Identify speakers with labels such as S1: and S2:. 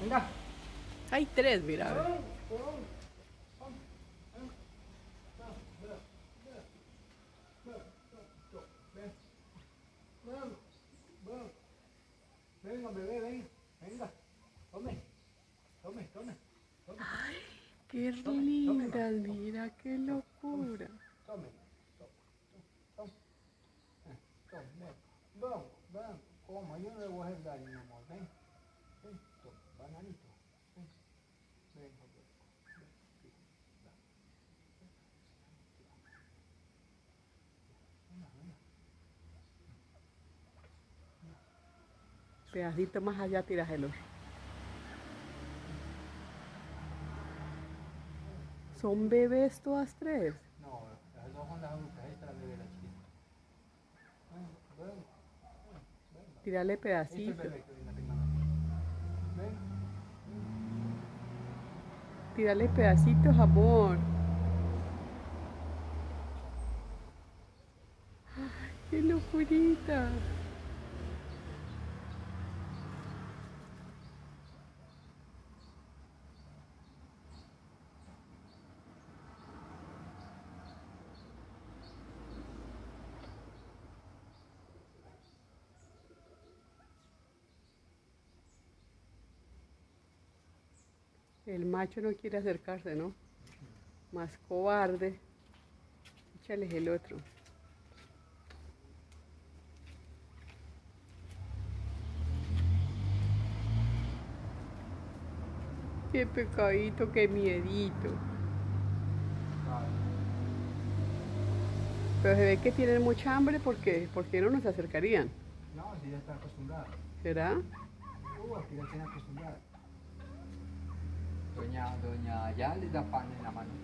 S1: Venga.
S2: Hay tres, mira. ve.
S1: Venga, bebé, ven. Venga. Tome. Tome, tome. Tome.
S2: Qué
S1: Tome, tome,
S2: lindas,
S1: tome.
S2: mira, qué locura.
S1: Tome. Tome. Tome. Eh, Tome. vamos. Coma, yo no le voy a hacer daño, mi amor. Ven. Ven. Toma. Bananito. Ven.
S2: Pedacito más allá, tíraselo. ¿Son bebés todas tres?
S1: No, las dos son las adultas, esta es la bebé, la chiquita.
S2: Tírale
S1: Este es el
S2: pedacito.
S1: bebé que viene arriba. Ven.
S2: Tírale pedacitos, amor. Qué locurita. El macho no quiere acercarse, ¿no? Más cobarde. Échales el otro. Qué pecadito, qué miedito. Pero se ve que tienen mucha hambre porque, porque no nos acercarían.
S1: No, si ya está acostumbrada.
S2: ¿Será?
S1: Uh, aquí la tiene acostumbrada. punya dunia jadi depan ni nama ni.